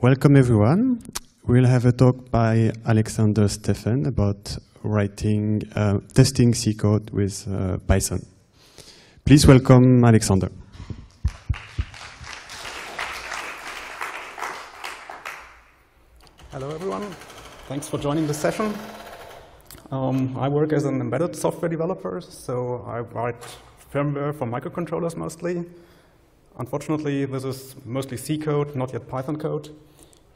Welcome everyone. We'll have a talk by Alexander Steffen about writing, uh, testing C code with uh, Python. Please welcome Alexander. Hello everyone. Thanks for joining this session. Um, I work as an embedded software developer, so I write firmware for microcontrollers mostly. Unfortunately, this is mostly C code, not yet Python code.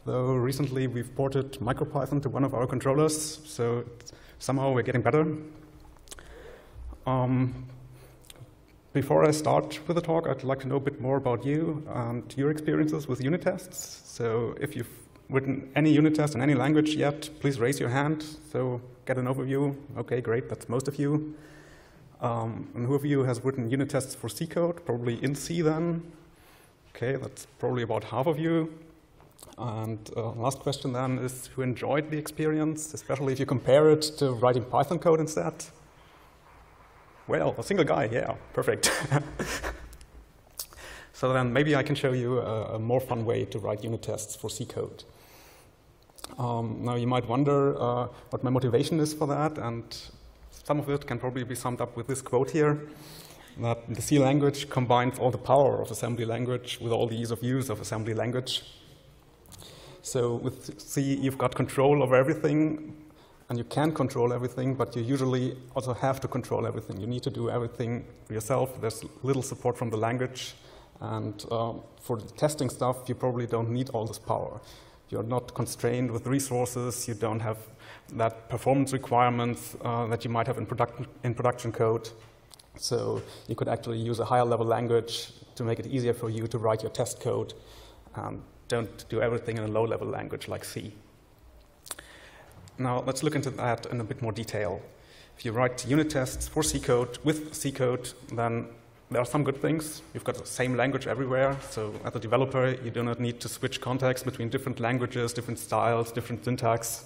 Though recently we've ported MicroPython to one of our controllers, so somehow we're getting better. Um, before I start with the talk, I'd like to know a bit more about you and your experiences with unit tests. So if you've written any unit test in any language yet, please raise your hand so get an overview. Okay, great, that's most of you. Um, and who of you has written unit tests for C code? Probably in C then. Okay, that's probably about half of you. And uh, last question then is who enjoyed the experience, especially if you compare it to writing Python code instead? Well, a single guy, yeah, perfect. so then maybe I can show you a, a, more fun way to write unit tests for C code. Um, now you might wonder uh, what my motivation is for that, and some of it can probably be summed up with this quote here, that the C language combines all the power of assembly language with all the ease of use of assembly language. So with C, you've got control over everything, and you can control everything, but you usually also have to control everything. You need to do everything yourself. There's little support from the language, and uh, for the testing stuff, you probably don't need all this power. You're not constrained with resources. You don't have that performance requirements uh, that you might have in, product in production code. So you could actually use a higher level language to make it easier for you to write your test code. Um, don't do everything in a low level language like C. Now let's look into that in a bit more detail. If you write unit tests for C code with C code, then there are some good things. You've got the same language everywhere, so as a developer, you do not need to switch context between different languages, different styles, different syntax.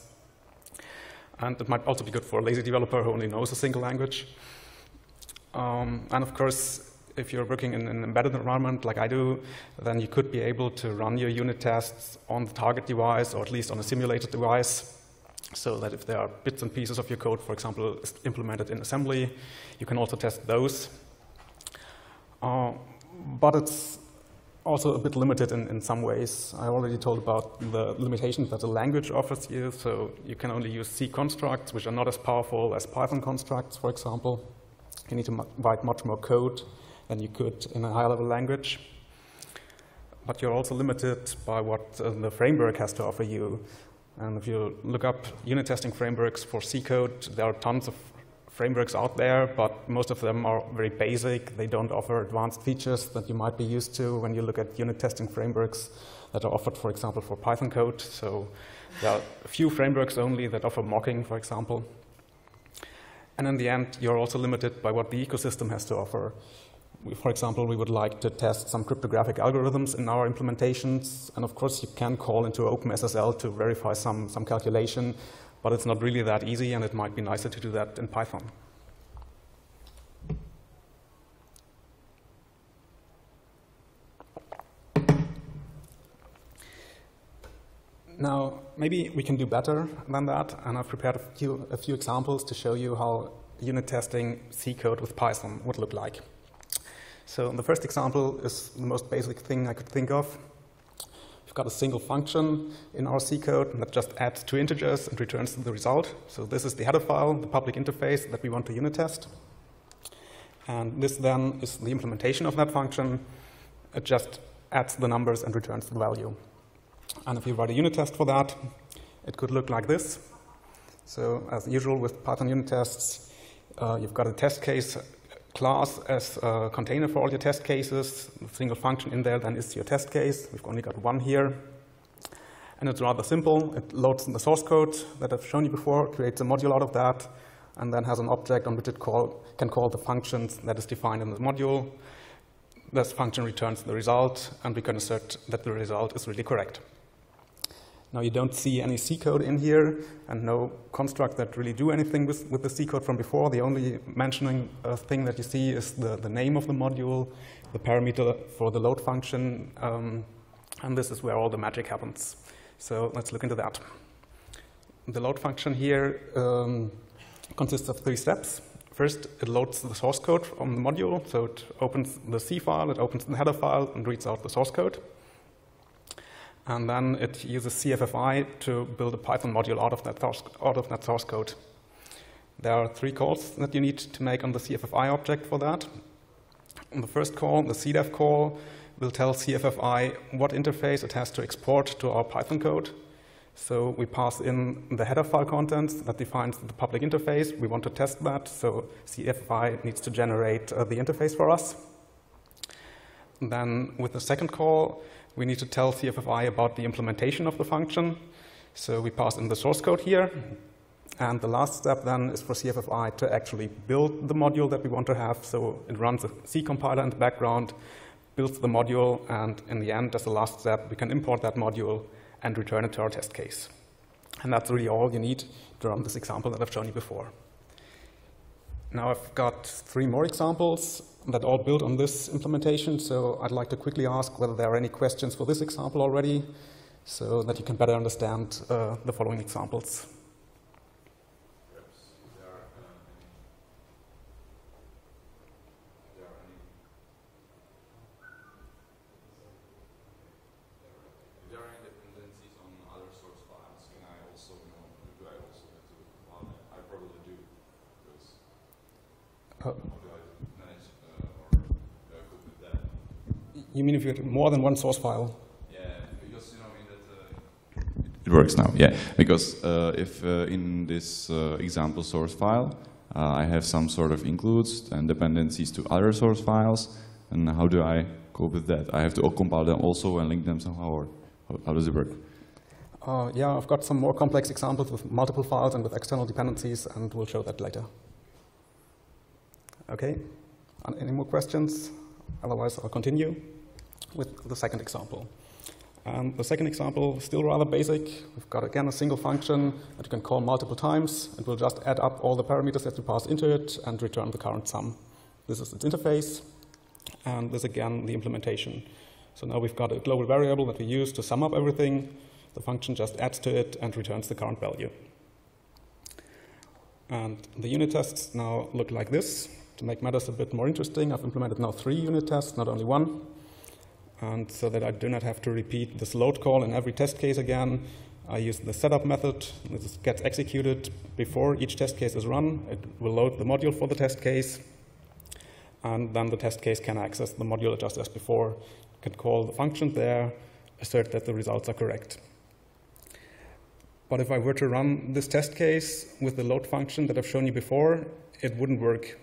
And it might also be good for a lazy developer who only knows a single language. Um, and of course, if you're working in an embedded environment like I do, then you could be able to run your unit tests on the target device or at least on a simulated device so that if there are bits and pieces of your code, for example, implemented in assembly, you can also test those. Uh, but it's also a bit limited in, in some ways. I already told about the limitations that the language offers you, so you can only use C constructs, which are not as powerful as Python constructs, for example. You need to write much more code than you could in a high-level language. But you're also limited by what uh, the framework has to offer you. And if you look up unit testing frameworks for C code, there are tons of frameworks out there, but most of them are very basic. They don't offer advanced features that you might be used to when you look at unit testing frameworks that are offered, for example, for Python code. So there are a few frameworks only that offer mocking, for example. And in the end, you're also limited by what the ecosystem has to offer. We, for example, we would like to test some cryptographic algorithms in our implementations. And of course, you can call into OpenSSL to verify some, some calculation but it's not really that easy, and it might be nicer to do that in Python. Now, maybe we can do better than that, and I've prepared a few, a few examples to show you how unit testing C code with Python would look like. So the first example is the most basic thing I could think of We've got a single function in our C code that just adds two integers and returns the result. So this is the header file, the public interface that we want to unit test. And this then is the implementation of that function. It just adds the numbers and returns the value. And if you write a unit test for that, it could look like this. So as usual with Python unit tests, uh, you've got a test case class as a container for all your test cases. The single function in there then is your test case. We've only got one here. And it's rather simple. It loads in the source code that I've shown you before, creates a module out of that, and then has an object on which it call, can call the functions that is defined in the module. This function returns the result, and we can assert that the result is really correct. Now you don't see any C code in here and no construct that really do anything with, with the C code from before. The only mentioning uh, thing that you see is the, the name of the module, the parameter for the load function, um, And this is where all the magic happens. So let's look into that. The load function here um, consists of three steps. First, it loads the source code from the module. So it opens the C file, it opens the header file, and reads out the source code. And then it uses CFFI to build a Python module out of that source, out of that source code. There are three calls that you need to make on the CFFI object for that. On the first call, the CDEF call, will tell CFFI what interface it has to export to our Python code. So we pass in the header file contents that defines the public interface. We want to test that, so CFFI needs to generate uh, the interface for us. Then with the second call, we need to tell CFFI about the implementation of the function. So we pass in the source code here. And the last step then is for CFFI to actually build the module that we want to have. So it runs a C compiler in the background, builds the module, and in the end, as the last step, we can import that module and return it to our test case. And that's really all you need to run this example that I've shown you before. Now I've got three more examples that all build on this implementation, so I'd like to quickly ask whether there are any questions for this example already, so that you can better understand uh, the following examples. You mean if you had more than one source file? Yeah, because you know that uh, it works now. Yeah, because uh, if uh, in this uh, example source file uh, I have some sort of includes and dependencies to other source files, and how do I cope with that? I have to compile them also and link them somehow, or how, how does it work? Uh, yeah, I've got some more complex examples with multiple files and with external dependencies, and we'll show that later. Okay, any more questions? Otherwise, I'll continue with the second example. And the second example, is still rather basic. We've got, again, a single function that you can call multiple times. It will just add up all the parameters that you pass into it and return the current sum. This is its interface, and this, again, the implementation. So now we've got a global variable that we use to sum up everything. The function just adds to it and returns the current value. And the unit tests now look like this. To make matters a bit more interesting, I've implemented now three unit tests, not only one and so that I do not have to repeat this load call in every test case again. I use the setup method. This gets executed before each test case is run. It will load the module for the test case, and then the test case can access the module just as before. Can call the function there, assert that the results are correct. But if I were to run this test case with the load function that I've shown you before, it wouldn't work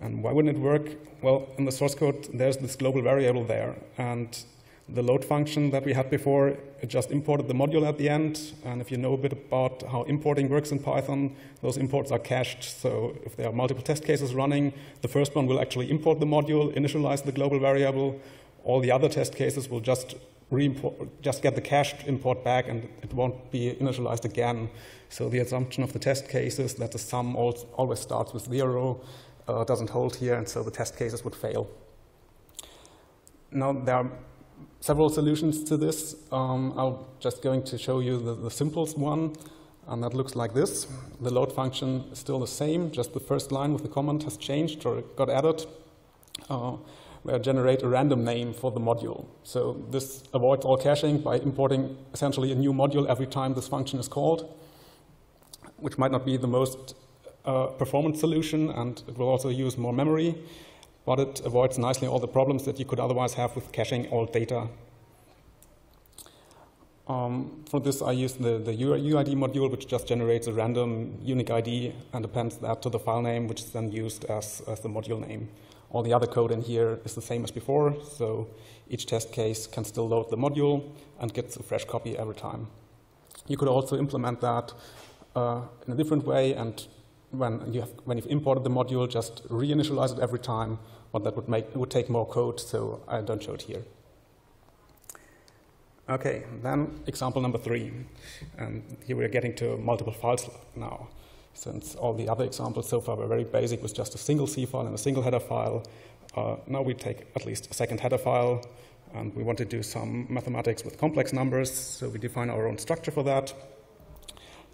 and why wouldn't it work? Well, in the source code, there's this global variable there. And the load function that we had before, it just imported the module at the end. And if you know a bit about how importing works in Python, those imports are cached. So if there are multiple test cases running, the first one will actually import the module, initialize the global variable. All the other test cases will just just get the cached import back and it won't be initialized again. So the assumption of the test cases that the sum always starts with zero uh, doesn't hold here, and so the test cases would fail. Now, there are several solutions to this. Um, I'm just going to show you the, the, simplest one, and that looks like this. The load function is still the same, just the first line with the comment has changed or got added. Uh, where I generate a random name for the module. So this avoids all caching by importing essentially a new module every time this function is called, which might not be the most uh, performance solution, and it will also use more memory, but it avoids nicely all the problems that you could otherwise have with caching old data. Um, for this, I use the, the UID module, which just generates a random unique ID and appends that to the file name, which is then used as, as the module name. All the other code in here is the same as before, so each test case can still load the module and gets a fresh copy every time. You could also implement that uh, in a different way and when, you have, when you've imported the module, just reinitialize it every time, but that would, make, would take more code, so I don't show it here. Okay, then example number three. And here we're getting to multiple files now. Since all the other examples so far were very basic with just a single C file and a single header file, Uh, now we take at least a second header file, and we want to do some mathematics with complex numbers, so we define our own structure for that.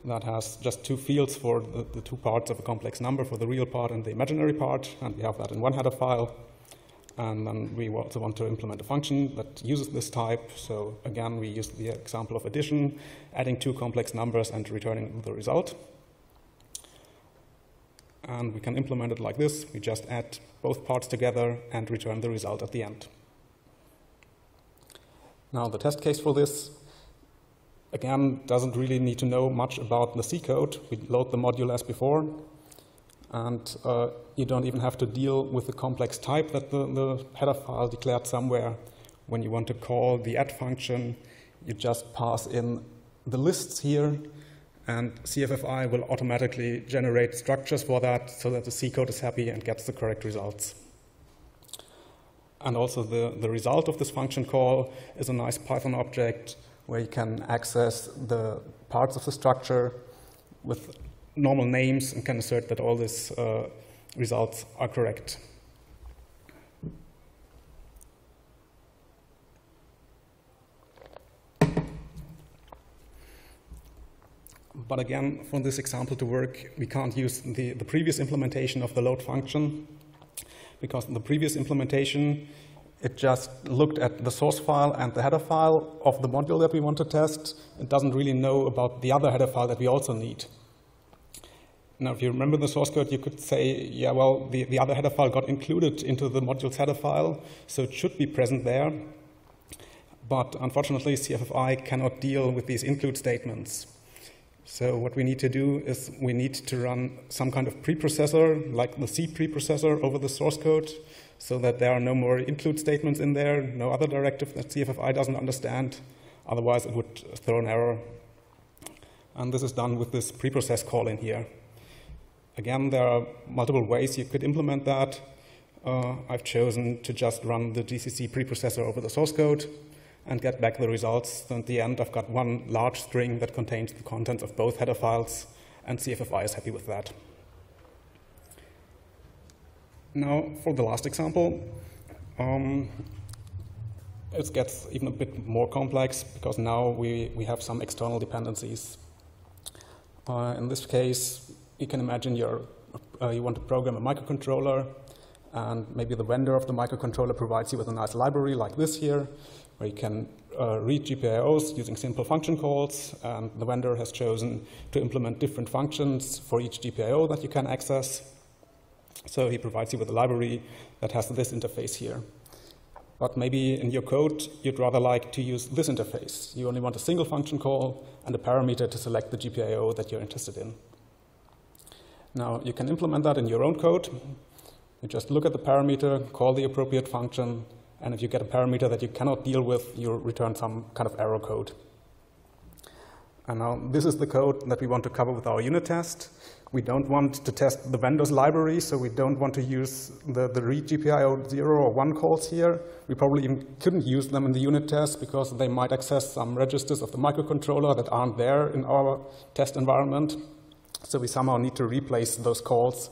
That has just two fields for the, the two parts of a complex number, for the real part and the imaginary part, and we have that in one header file. And then we also want to implement a function that uses this type. So again, we use the example of addition, adding two complex numbers and returning the result. And we can implement it like this. We just add both parts together and return the result at the end. Now the test case for this, again, doesn't really need to know much about the C code. We load the module as before. And uh, you don't even have to deal with the complex type that the, the header file declared somewhere. When you want to call the add function, you just pass in the lists here, and CFFI will automatically generate structures for that so that the C code is happy and gets the correct results. And also the, the result of this function call is a nice Python object where you can access the parts of the structure with normal names and can assert that all these uh, results are correct. But again, for this example to work, we can't use the, the previous implementation of the load function because the previous implementation, it just looked at the source file and the header file of the module that we want to test. It doesn't really know about the other header file that we also need. Now, if you remember the source code, you could say, yeah, well, the, the other header file got included into the module's header file, so it should be present there. But unfortunately, CFFI cannot deal with these include statements. So what we need to do is we need to run some kind of preprocessor, like the C preprocessor, over the source code, so that there are no more include statements in there, no other directive that CFFI doesn't understand. Otherwise, it would throw an error. And this is done with this preprocess call in here. Again, there are multiple ways you could implement that. Uh, I've chosen to just run the GCC preprocessor over the source code and get back the results. So at the end, I've got one large string that contains the contents of both header files, and CFFI is happy with that. Now, for the last example, um, it gets even a bit more complex because now we, we have some external dependencies. Uh, in this case, you can imagine you're, uh, you want to program a microcontroller, and maybe the vendor of the microcontroller provides you with a nice library like this here, where you can uh, read GPIOs using simple function calls, and the vendor has chosen to implement different functions for each GPIO that you can access. So he provides you with a library that has this interface here. But maybe in your code, you'd rather like to use this interface. You only want a single function call and a parameter to select the GPIO that you're interested in. Now, you can implement that in your own code. You just look at the parameter, call the appropriate function, and if you get a parameter that you cannot deal with, you return some kind of error code. And now this is the code that we want to cover with our unit test. We don't want to test the vendor's library, so we don't want to use the, the read GPIO 0 or 1 calls here. We probably even couldn't use them in the unit test because they might access some registers of the microcontroller that aren't there in our test environment. So we somehow need to replace those calls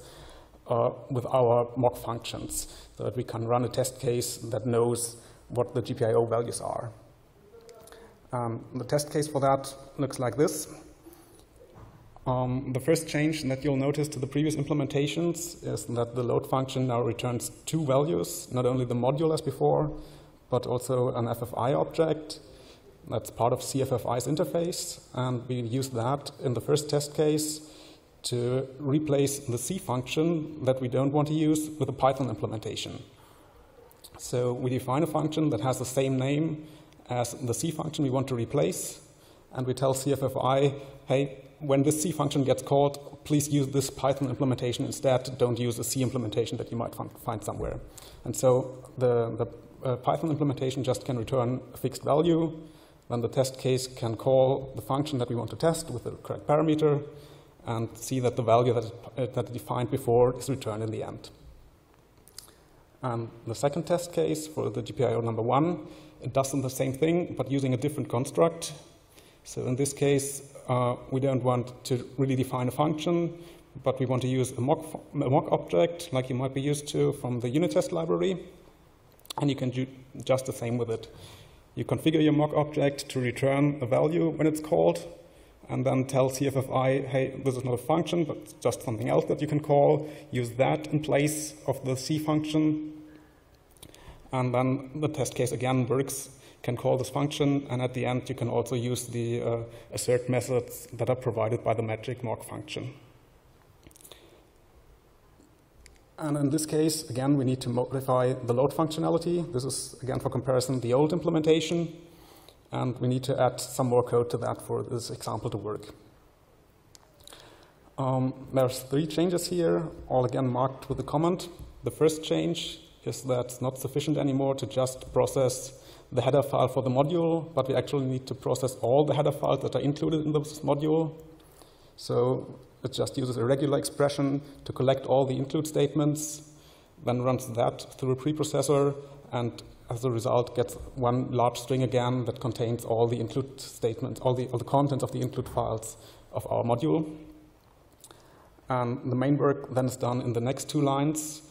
uh, with our mock functions so that we can run a test case that knows what the GPIO values are. Um, the test case for that looks like this. Um, the first change that you'll notice to the previous implementations is that the load function now returns two values, not only the module as before, but also an FFI object. That's part of CFFI's interface, and we use that in the first test case to replace the C function that we don't want to use with a Python implementation. So we define a function that has the same name as the C function we want to replace, and we tell CFFI, hey, when this C function gets called, please use this Python implementation instead. Don't use a C implementation that you might find somewhere. And so the, the uh, Python implementation just can return a fixed value. Then the test case can call the function that we want to test with the correct parameter and see that the value that it, that it defined before is returned in the end. And the second test case for the GPIO number one, it does the same thing, but using a different construct. So in this case, uh, we don't want to really define a function. but we want to use a mock, a mock object like you might be used to from the unit test library, and you can do just the same with it. You configure your mock object to return a value when it's called, and then tell CFFI, hey, this is not a function, but just something else that you can call. Use that in place of the C function. And then the test case again works, can call this function, and at the end you can also use the uh, assert methods that are provided by the magic mock function. And in this case, again, we need to modify the load functionality. This is, again, for comparison, the old implementation. And we need to add some more code to that for this example to work. Um, there's three changes here, all again marked with a comment. The first change is that it's not sufficient anymore to just process the header file for the module, but we actually need to process all the header files that are included in this module. So it just uses a regular expression to collect all the include statements, then runs that through a preprocessor, and as a result gets one large string again that contains all the include statements, all the, all the contents of the include files of our module. And the main work then is done in the next two lines,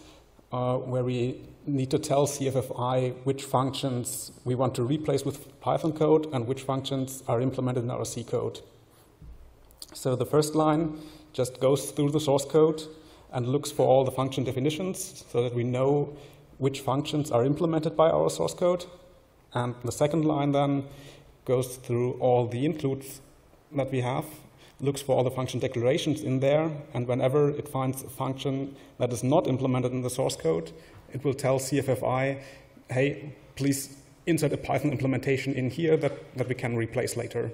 uh, where we need to tell CFFI which functions we want to replace with Python code and which functions are implemented in our C code. So the first line just goes through the source code and looks for all the function definitions so that we know which functions are implemented by our source code. And the second line then goes through all the includes that we have, looks for all the function declarations in there, and whenever it finds a function that is not implemented in the source code, it will tell CFFI, hey, please insert a Python implementation in here that, that we can replace later.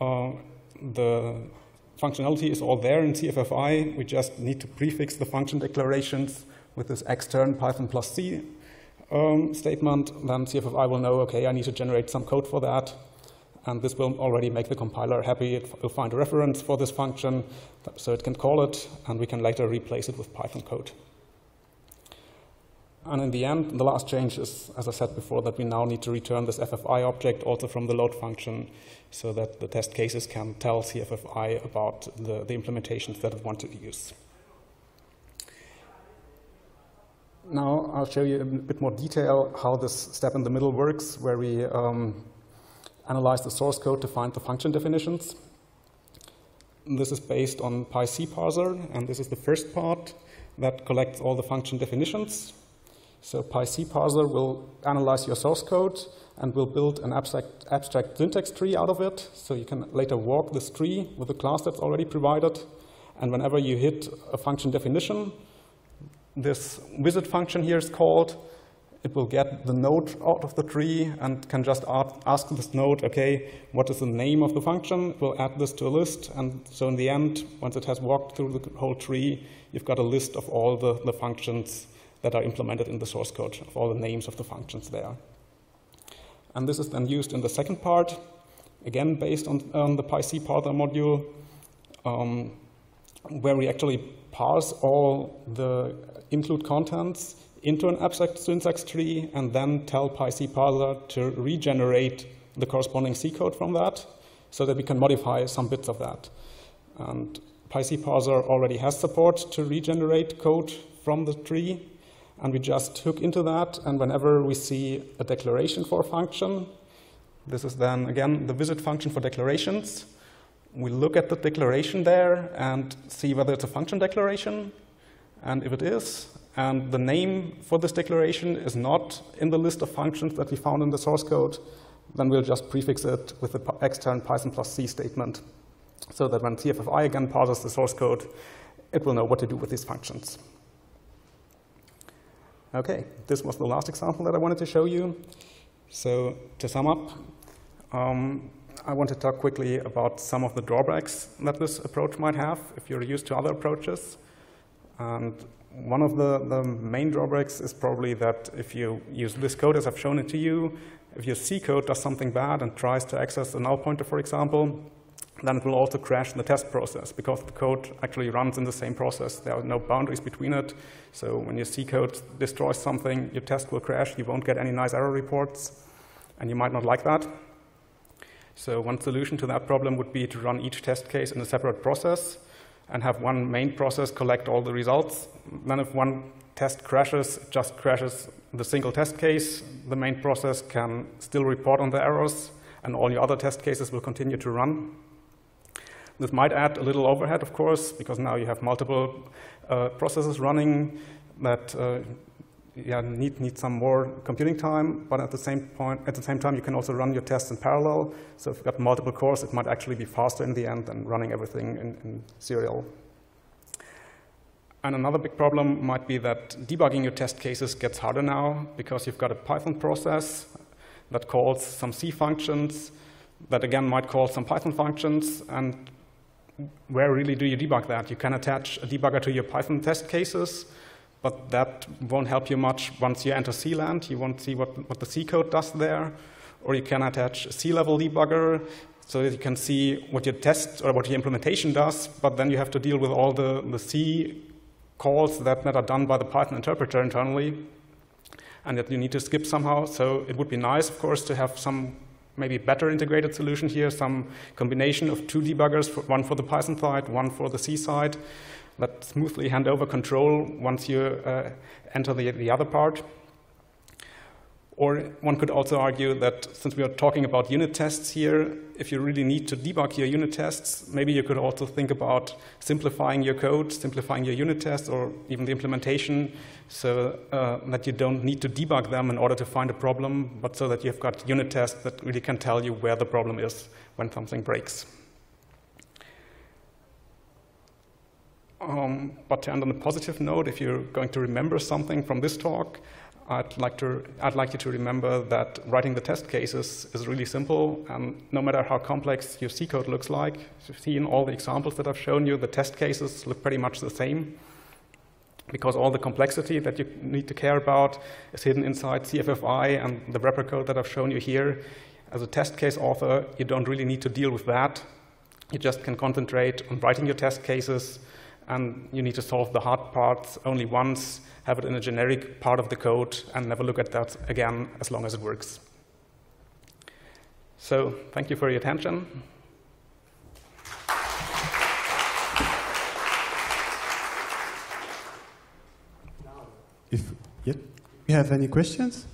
Uh, the functionality is all there in CFFI. We just need to prefix the function declarations with this extern Python plus C um, statement. Then CFFI will know, okay, I need to generate some code for that. And this will already make the compiler happy. It will find a reference for this function, so it can call it, and we can later replace it with Python code. And in the end, the last change is, as I said before, that we now need to return this FFI object also from the load function so that the test cases can tell CFFI about the, the implementations that it wants to use. Now I'll show you a bit more detail how this step in the middle works, where we um, analyze the source code to find the function definitions. This is based on pycparser, and this is the first part that collects all the function definitions. So pycparser will analyze your source code and will build an abstract, abstract syntax tree out of it. So you can later walk this tree with a class that's already provided. And whenever you hit a function definition, this visit function here is called. It will get the node out of the tree and can just ask this node, okay, what is the name of the function? It will add this to a list. And so in the end, once it has walked through the whole tree, you've got a list of all the, the functions that are implemented in the source code, of all the names of the functions there. And this is then used in the second part, again based on, on the pycparser module, um, where we actually parse all the include contents into an abstract syntax tree and then tell pycparser to regenerate the corresponding C code from that so that we can modify some bits of that. And pycparser already has support to regenerate code from the tree, and we just hook into that, and whenever we see a declaration for a function, this is then, again, the visit function for declarations. We look at the declaration there and see whether it's a function declaration, and if it is, and the name for this declaration is not in the list of functions that we found in the source code, then we'll just prefix it with the extern Python plus C statement, so that when CFFI again parses the source code, it will know what to do with these functions. Okay, this was the last example that I wanted to show you. So to sum up, um, I want to talk quickly about some of the drawbacks that this approach might have if you're used to other approaches. And one of the, the main drawbacks is probably that if you use this code as I've shown it to you, if your C code does something bad and tries to access a null pointer, for example, then it will also crash the test process because the code actually runs in the same process. There are no boundaries between it. So when your C code destroys something, your test will crash. You won't get any nice error reports, and you might not like that. So one solution to that problem would be to run each test case in a separate process and have one main process collect all the results. Then if one test crashes, it just crashes the single test case. The main process can still report on the errors, and all your other test cases will continue to run. This might add a little overhead, of course, because now you have multiple uh, processes running that uh, yeah, need, need some more computing time, but at the same point, at the same time, you can also run your tests in parallel. So if you've got multiple cores, it might actually be faster in the end than running everything in, in serial. And another big problem might be that debugging your test cases gets harder now because you've got a Python process that calls some C functions that again might call some Python functions. And where really do you debug that? You can attach a debugger to your Python test cases, but that won't help you much once you enter C land. You won't see what, what the C code does there. Or you can attach a C-level debugger so that you can see what your test or what your implementation does, but then you have to deal with all the, the C calls that, that are done by the Python interpreter internally and that you need to skip somehow. So it would be nice, of course, to have some maybe better integrated solution here, some combination of two debuggers, one for the Python side, one for the C side, that smoothly hand over control once you uh, enter the, the other part. Or one could also argue that since we are talking about unit tests here, if you really need to debug your unit tests, maybe you could also think about simplifying your code, simplifying your unit tests, or even the implementation, so uh, that you don't need to debug them in order to find a problem, but so that you've got unit tests that really can tell you where the problem is when something breaks. Um, but to end on a positive note, if you're going to remember something from this talk, I'd like, to, I'd like you to remember that writing the test cases is really simple, and no matter how complex your C code looks like, you've seen all the examples that I've shown you, the test cases look pretty much the same, because all the complexity that you need to care about is hidden inside CFFI and the wrapper code that I've shown you here. As a test case author, you don't really need to deal with that. You just can concentrate on writing your test cases, and you need to solve the hard parts only once, have it in a generic part of the code, and never look at that again as long as it works. So thank you for your attention. If yeah, you have any questions?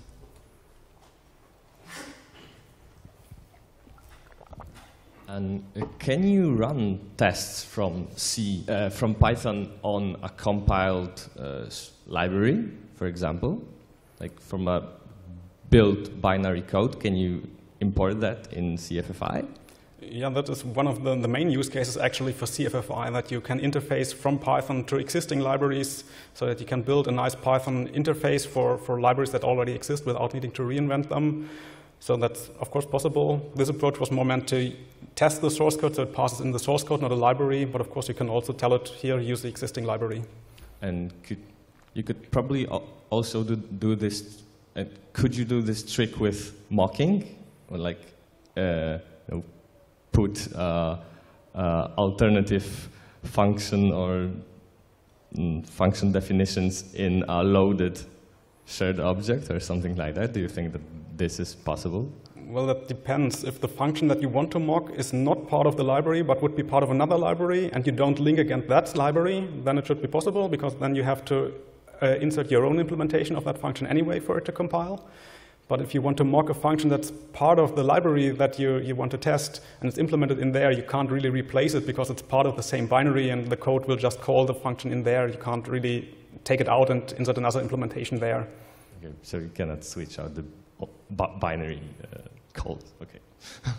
And uh, can you run tests from C, uh, from Python on a compiled uh, library, for example, like from a built binary code? Can you import that in CFFI? Yeah, that is one of the, the, main use cases actually for CFFI, that you can interface from Python to existing libraries so that you can build a nice Python interface for, for libraries that already exist without needing to reinvent them. So that's, of course, possible. This approach was more meant to test the source code, so it passes in the source code, not a library. But of course, you can also tell it here, use the existing library. And could, you could probably also do, do this. Uh, could you do this trick with mocking, or like uh, put uh, uh alternative function or mm, function definitions in a loaded shared object or something like that? Do you think that this is possible? Well, that depends. If the function that you want to mock is not part of the library, but would be part of another library, and you don't link against that library, then it should be possible, because then you have to uh, insert your own implementation of that function anyway for it to compile. But if you want to mock a function that's part of the library that you, you want to test, and it's implemented in there, you can't really replace it because it's part of the same binary, and the code will just call the function in there. You can't really take it out and insert another implementation there. Okay, so you cannot switch out the binary uh, code. Okay.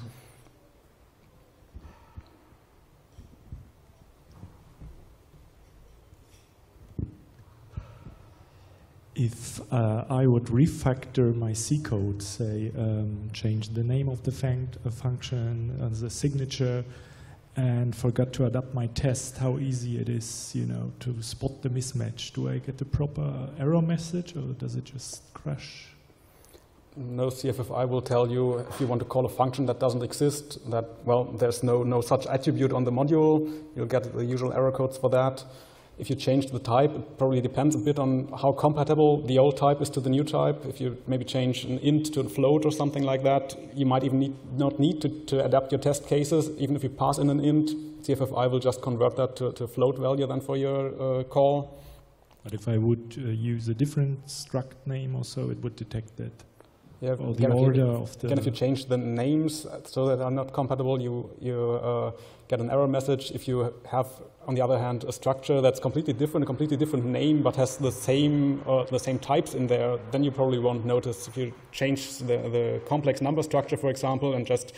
if uh, I would refactor my C code, say um, change the name of the func function, uh, the signature, and forgot to adapt my test, how easy it is, you know, to spot the mismatch. Do I get the proper error message, or does it just crash? No CFFI will tell you if you want to call a function that doesn't exist, that, well, there's no, no such attribute on the module. You'll get the usual error codes for that. If you change the type, it probably depends a bit on how compatible the old type is to the new type. If you maybe change an int to a float or something like that, you might even need, not need to, to adapt your test cases. Even if you pass in an int, CFFI will just convert that to, to a float value then for your uh, call. But if I would uh, use a different struct name or so, it would detect that. Yeah, Or the if you- order of the. Again, if you change the names so that are not compatible, you, you uh, get an error message. If you have, on the other hand, a structure that's completely different, a completely different name, but has the same, uh, the same types in there, then you probably won't notice. If you change the, the complex number structure, for example, and just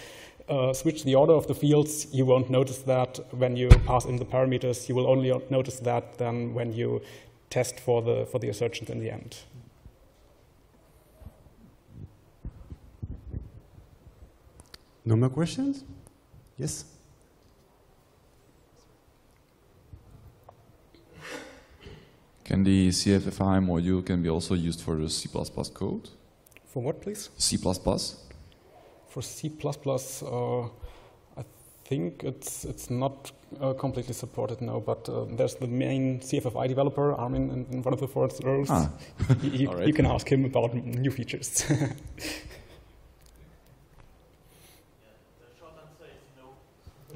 uh, switch the order of the fields, you won't notice that when you pass in the parameters. You will only notice that then when you test for the, for the assertions in the end. No more questions? Yes? Can the CFFI module can be also used for the C++ code? For what, please? C++? For C++, uh, I think it's it's not uh, completely supported now, but uh, there's the main CFFI developer, Armin, in, in one of the forest roles. Ah, You- you, all right. you can ask him about new features.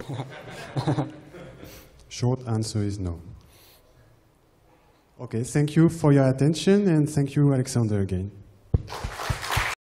Short answer is no. Okay, thank you for your attention and thank you, Alexander, again.